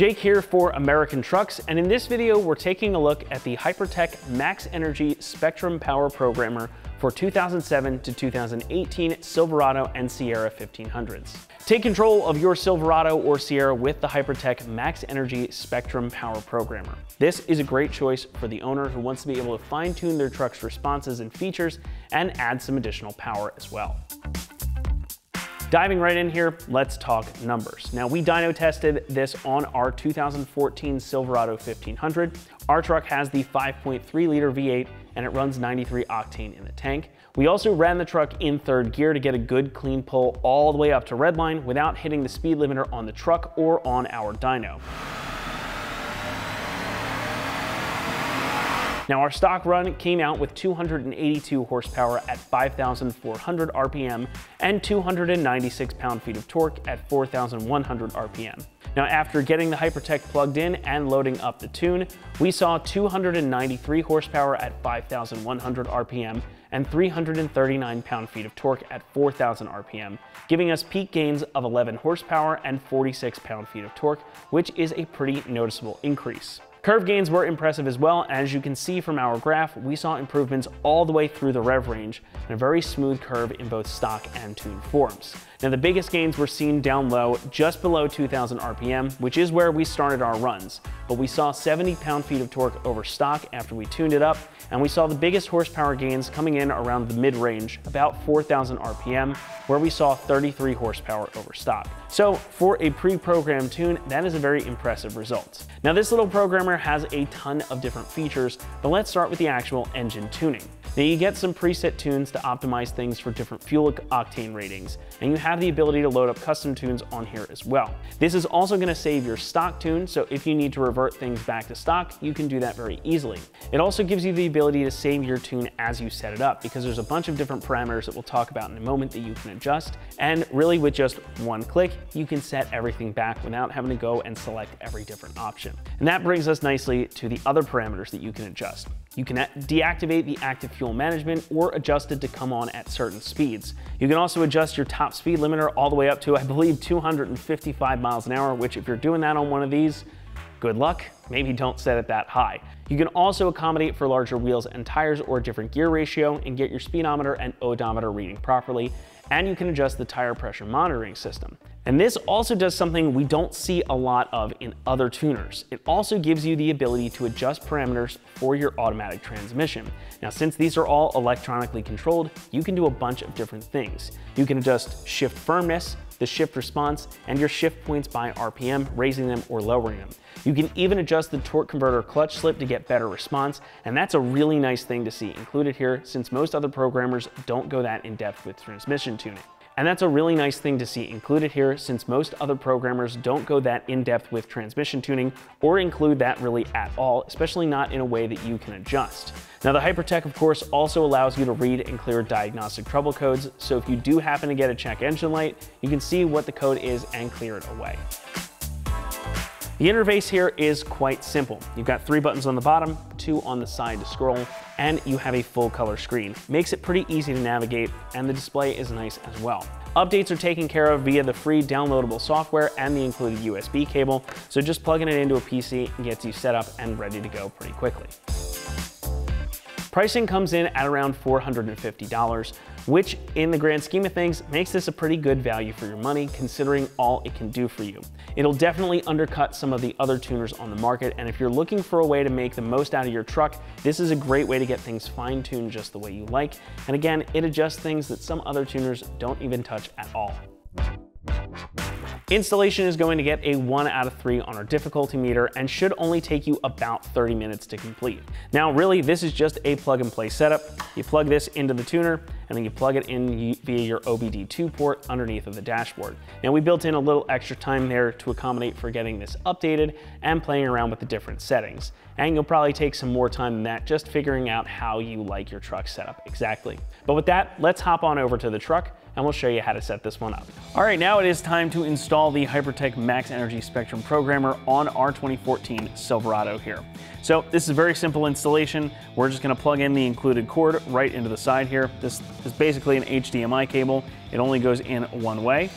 Jake here for American Trucks, and in this video we're taking a look at the Hypertech Max Energy Spectrum Power Programmer for 2007 to 2018 Silverado and Sierra 1500s. Take control of your Silverado or Sierra with the Hypertech Max Energy Spectrum Power Programmer. This is a great choice for the owner who wants to be able to fine tune their truck's responses and features and add some additional power as well. Diving right in here, let's talk numbers. Now we dyno tested this on our 2014 Silverado 1500. Our truck has the 5.3 liter V8 and it runs 93 octane in the tank. We also ran the truck in third gear to get a good clean pull all the way up to redline without hitting the speed limiter on the truck or on our dyno. Now our stock run came out with 282 horsepower at 5,400 RPM and 296 pound-feet of torque at 4,100 RPM. Now after getting the Hypertech plugged in and loading up the tune, we saw 293 horsepower at 5,100 RPM and 339 pound-feet of torque at 4,000 RPM, giving us peak gains of 11 horsepower and 46 pound-feet of torque, which is a pretty noticeable increase. Curve gains were impressive as well. As you can see from our graph, we saw improvements all the way through the rev range and a very smooth curve in both stock and tuned forms. Now the biggest gains were seen down low, just below 2000 RPM, which is where we started our runs. But we saw 70 pound-feet of torque over stock after we tuned it up, and we saw the biggest horsepower gains coming in around the mid-range, about 4000 RPM, where we saw 33 horsepower over stock. So for a pre-programmed tune, that is a very impressive result. Now this little programmer has a ton of different features, but let's start with the actual engine tuning. Now you get some preset tunes to optimize things for different fuel octane ratings, and you have the ability to load up custom tunes on here as well. This is also gonna save your stock tune, so if you need to revert things back to stock, you can do that very easily. It also gives you the ability to save your tune as you set it up, because there's a bunch of different parameters that we'll talk about in a moment that you can adjust, and really with just one click, you can set everything back without having to go and select every different option. And that brings us nicely to the other parameters that you can adjust. You can deactivate the active fuel management or adjust it to come on at certain speeds. You can also adjust your top speed limiter all the way up to, I believe, 255 miles an hour, which if you're doing that on one of these, good luck, maybe don't set it that high. You can also accommodate for larger wheels and tires or different gear ratio and get your speedometer and odometer reading properly, and you can adjust the tire pressure monitoring system. And this also does something we don't see a lot of in other tuners. It also gives you the ability to adjust parameters for your automatic transmission. Now, since these are all electronically controlled, you can do a bunch of different things. You can adjust shift firmness, the shift response, and your shift points by RPM, raising them or lowering them. You can even adjust the torque converter clutch slip to get better response, and that's a really nice thing to see included here since most other programmers don't go that in depth with transmission tuning. And that's a really nice thing to see included here since most other programmers don't go that in-depth with transmission tuning or include that really at all, especially not in a way that you can adjust. Now the Hypertech of course also allows you to read and clear diagnostic trouble codes, so if you do happen to get a check engine light, you can see what the code is and clear it away. The interface here is quite simple. You've got three buttons on the bottom, two on the side to scroll, and you have a full color screen. Makes it pretty easy to navigate, and the display is nice as well. Updates are taken care of via the free downloadable software and the included USB cable, so just plugging it into a PC gets you set up and ready to go pretty quickly. Pricing comes in at around $450, which in the grand scheme of things makes this a pretty good value for your money considering all it can do for you. It'll definitely undercut some of the other tuners on the market and if you're looking for a way to make the most out of your truck, this is a great way to get things fine-tuned just the way you like. And again, it adjusts things that some other tuners don't even touch at all. Installation is going to get a 1 out of 3 on our difficulty meter and should only take you about 30 minutes to complete. Now really this is just a plug and play setup. You plug this into the tuner and then you plug it in via your OBD2 port underneath of the dashboard. Now we built in a little extra time there to accommodate for getting this updated and playing around with the different settings. And you'll probably take some more time than that just figuring out how you like your truck setup exactly. But with that, let's hop on over to the truck and we'll show you how to set this one up. All right, now it is time to install the Hypertech Max Energy Spectrum Programmer on our 2014 Silverado here. So this is a very simple installation. We're just gonna plug in the included cord right into the side here. This is basically an HDMI cable. It only goes in one way,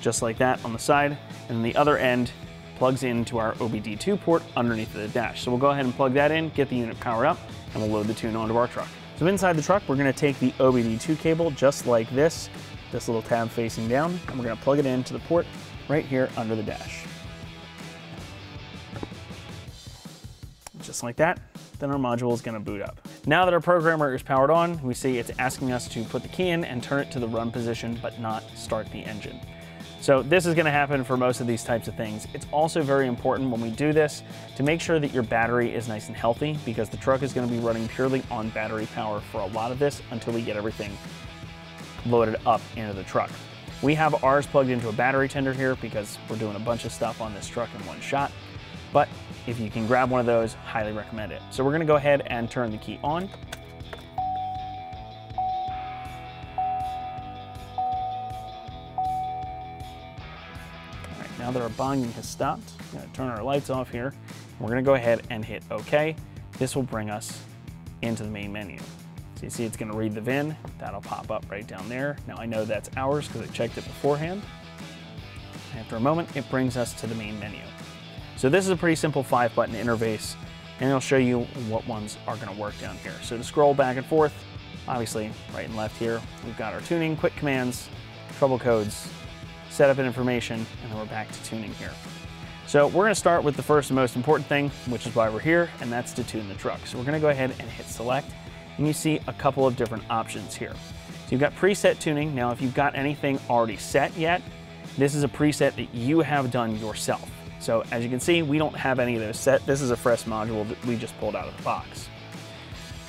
just like that on the side. And the other end plugs into our OBD2 port underneath the dash. So we'll go ahead and plug that in, get the unit powered up, and we'll load the tune onto our truck. So inside the truck, we're gonna take the OBD2 cable just like this, this little tab facing down, and we're gonna plug it into the port right here under the dash. Just like that, then our module is gonna boot up. Now that our programmer is powered on, we see it's asking us to put the key in and turn it to the run position, but not start the engine. So this is gonna happen for most of these types of things. It's also very important when we do this to make sure that your battery is nice and healthy because the truck is gonna be running purely on battery power for a lot of this until we get everything loaded up into the truck. We have ours plugged into a battery tender here because we're doing a bunch of stuff on this truck in one shot. But if you can grab one of those, highly recommend it. So we're gonna go ahead and turn the key on. Now that our bonging has stopped, I'm gonna turn our lights off here. We're gonna go ahead and hit OK. This will bring us into the main menu. So you see it's gonna read the VIN, that'll pop up right down there. Now I know that's ours because I checked it beforehand. After a moment, it brings us to the main menu. So this is a pretty simple five button interface and it'll show you what ones are gonna work down here. So to scroll back and forth, obviously right and left here, we've got our tuning, quick commands, trouble codes, setup and information, and then we're back to tuning here. So we're gonna start with the first and most important thing, which is why we're here, and that's to tune the truck. So we're gonna go ahead and hit select, and you see a couple of different options here. So you've got preset tuning. Now, if you've got anything already set yet, this is a preset that you have done yourself. So as you can see, we don't have any of those set. This is a fresh module that we just pulled out of the box.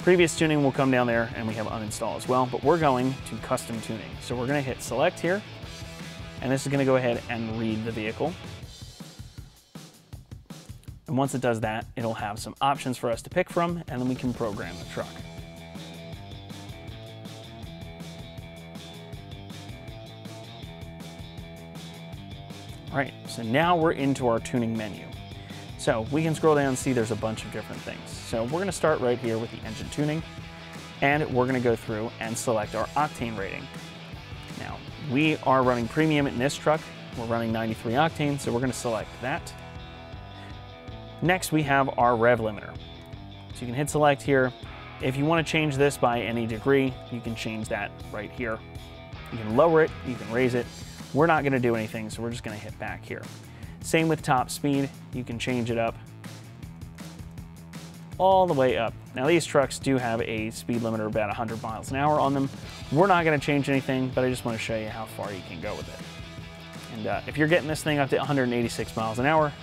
Previous tuning will come down there and we have uninstall as well, but we're going to custom tuning. So we're gonna hit select here and this is gonna go ahead and read the vehicle. And once it does that, it'll have some options for us to pick from, and then we can program the truck. All right, so now we're into our tuning menu. So we can scroll down and see there's a bunch of different things. So we're gonna start right here with the engine tuning, and we're gonna go through and select our octane rating. We are running premium in this truck. We're running 93 octane, so we're gonna select that. Next, we have our rev limiter. So you can hit select here. If you wanna change this by any degree, you can change that right here. You can lower it, you can raise it. We're not gonna do anything, so we're just gonna hit back here. Same with top speed, you can change it up all the way up. Now these trucks do have a speed limiter of about 100 miles an hour on them. We're not gonna change anything, but I just wanna show you how far you can go with it. And uh, if you're getting this thing up to 186 miles an hour,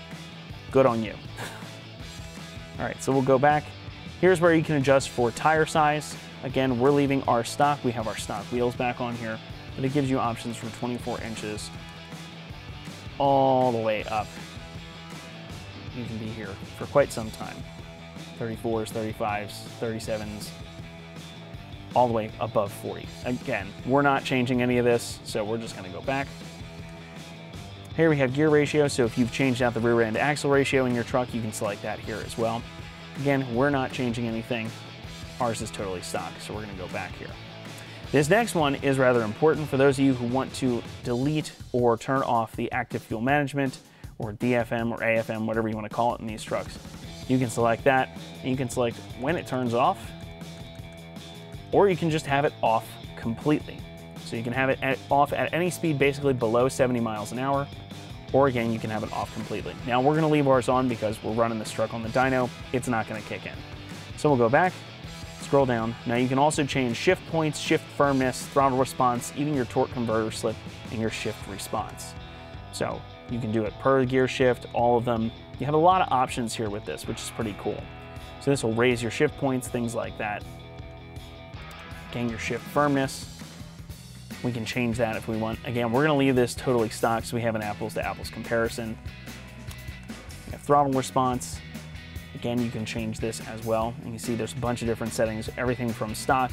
good on you. All right, so we'll go back. Here's where you can adjust for tire size. Again, we're leaving our stock. We have our stock wheels back on here, but it gives you options from 24 inches all the way up. You can be here for quite some time. 34s, 35s, 37s, all the way above 40. Again, we're not changing any of this, so we're just gonna go back. Here we have gear ratio, so if you've changed out the rear end axle ratio in your truck, you can select that here as well. Again, we're not changing anything. Ours is totally stock, so we're gonna go back here. This next one is rather important for those of you who want to delete or turn off the active fuel management or DFM or AFM, whatever you want to call it in these trucks. You can select that and you can select when it turns off or you can just have it off completely. So you can have it at, off at any speed basically below 70 miles an hour or again, you can have it off completely. Now we're gonna leave ours on because we're running this truck on the dyno. It's not gonna kick in. So we'll go back, scroll down. Now you can also change shift points, shift firmness, throttle response, even your torque converter slip and your shift response. So you can do it per gear shift, all of them. You have a lot of options here with this, which is pretty cool. So this will raise your shift points, things like that. Gain your shift firmness. We can change that if we want. Again, we're gonna leave this totally stock so we have an apples to apples comparison. We have throttle response. Again, you can change this as well. And you see there's a bunch of different settings, everything from stock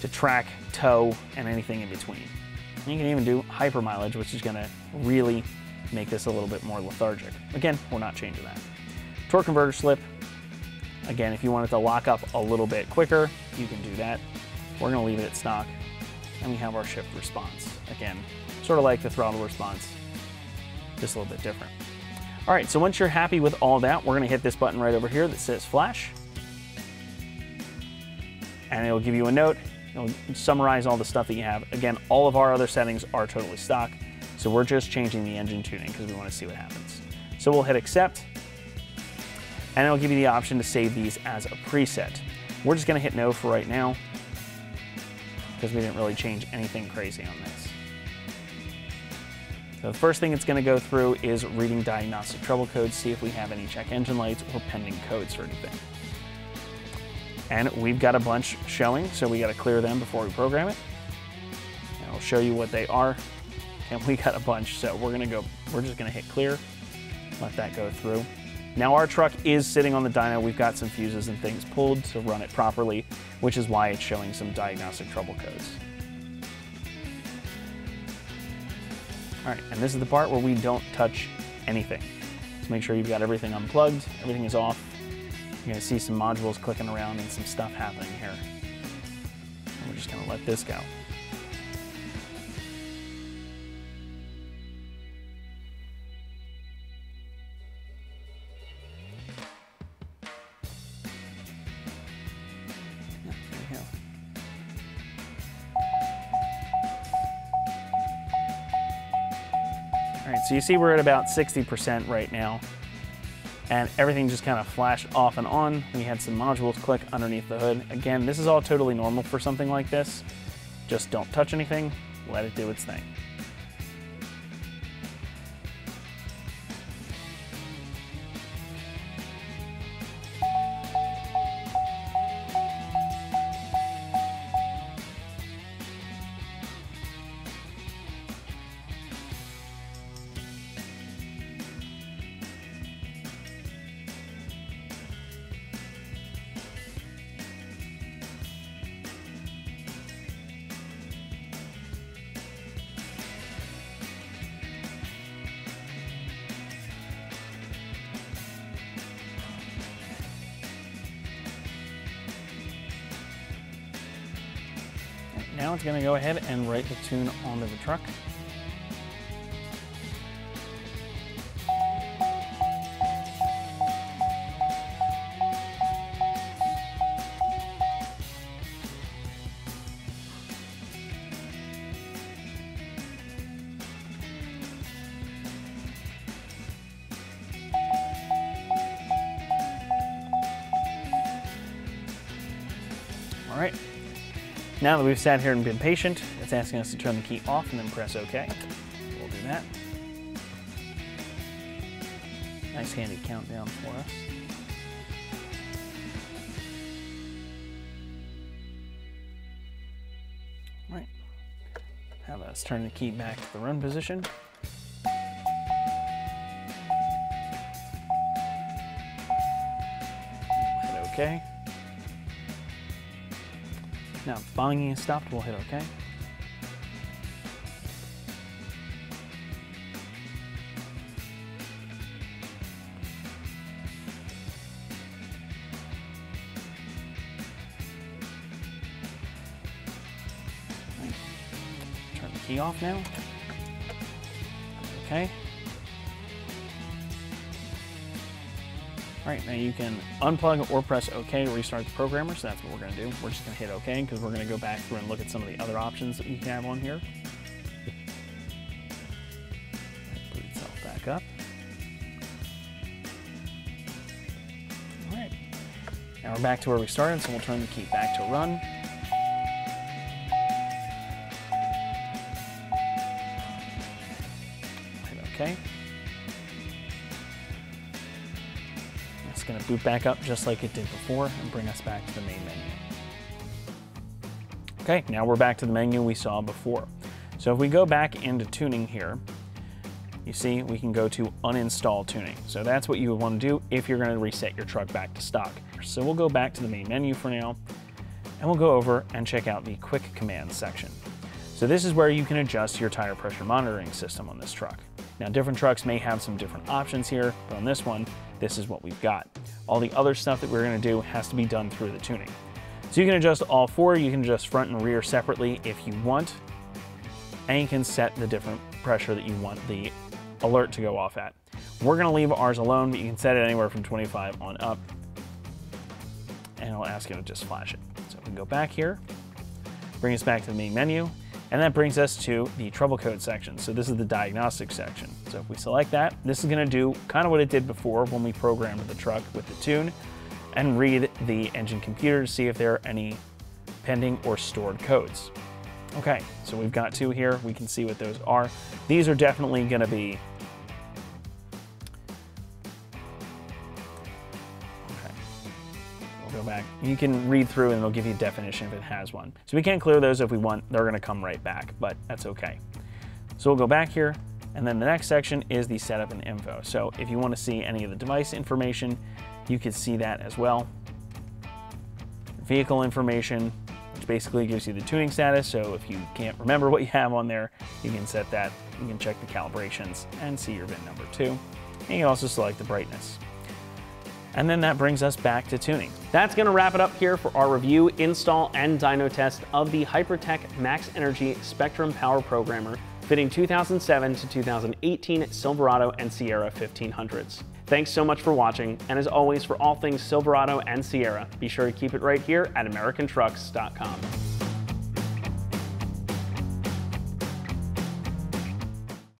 to track, tow, and anything in between. And you can even do hyper mileage, which is gonna really make this a little bit more lethargic. Again, we're not changing that. Torque converter slip. Again, if you want it to lock up a little bit quicker, you can do that. We're gonna leave it at stock. And we have our shift response. Again, sort of like the throttle response, just a little bit different. All right, so once you're happy with all that, we're gonna hit this button right over here that says flash. And it'll give you a note. It'll summarize all the stuff that you have. Again, all of our other settings are totally stock. So we're just changing the engine tuning because we wanna see what happens. So we'll hit accept and it'll give you the option to save these as a preset. We're just gonna hit no for right now because we didn't really change anything crazy on this. So the first thing it's gonna go through is reading diagnostic trouble codes, see if we have any check engine lights or pending codes or anything. And we've got a bunch showing, so we gotta clear them before we program it. And I'll show you what they are. And we got a bunch, so we're gonna go, we're just gonna hit clear, let that go through. Now our truck is sitting on the dyno. We've got some fuses and things pulled to run it properly, which is why it's showing some diagnostic trouble codes. All right, and this is the part where we don't touch anything. So make sure you've got everything unplugged, everything is off. You're gonna see some modules clicking around and some stuff happening here. And we're just gonna let this go. So you see we're at about 60% right now and everything just kind of flashed off and on. We had some modules click underneath the hood. Again, this is all totally normal for something like this. Just don't touch anything, let it do its thing. Now it's gonna go ahead and write the tune onto the truck. All right. Now that we've sat here and been patient, it's asking us to turn the key off and then press OK. We'll do that. Nice handy countdown for us. All right. let's turn the key back to the run position. Hit OK. Now, bonging is stopped, we'll hit OK. Turn the key off now. Okay. All right, now you can unplug or press OK to restart the programmer, so that's what we're gonna do. We're just gonna hit OK because we're gonna go back through and look at some of the other options that you can have on here. Boot itself back up. All right, now we're back to where we started, so we'll turn the key back to run. Hit OK. Boot back up just like it did before and bring us back to the main menu. Okay, now we're back to the menu we saw before. So if we go back into tuning here, you see we can go to uninstall tuning. So that's what you would want to do if you're going to reset your truck back to stock. So we'll go back to the main menu for now, and we'll go over and check out the quick commands section. So this is where you can adjust your tire pressure monitoring system on this truck. Now different trucks may have some different options here, but on this one, this is what we've got. All the other stuff that we're gonna do has to be done through the tuning. So you can adjust all four, you can adjust front and rear separately if you want, and you can set the different pressure that you want the alert to go off at. We're gonna leave ours alone, but you can set it anywhere from 25 on up. And it'll ask you to just flash it. So we can go back here, bring us back to the main menu, and that brings us to the trouble code section. So this is the diagnostic section. So if we select that, this is gonna do kind of what it did before when we programmed the truck with the tune and read the engine computer to see if there are any pending or stored codes. Okay, so we've got two here. We can see what those are. These are definitely gonna be You can read through and it'll give you a definition if it has one. So we can't clear those if we want, they're gonna come right back, but that's okay. So we'll go back here, and then the next section is the setup and info. So if you wanna see any of the device information, you can see that as well. Vehicle information, which basically gives you the tuning status. So if you can't remember what you have on there, you can set that. You can check the calibrations and see your VIN number too. And you can also select the brightness. And then that brings us back to tuning. That's gonna wrap it up here for our review, install, and dyno test of the Hypertech Max Energy Spectrum Power Programmer fitting 2007 to 2018 Silverado and Sierra 1500s. Thanks so much for watching, and as always, for all things Silverado and Sierra, be sure to keep it right here at AmericanTrucks.com.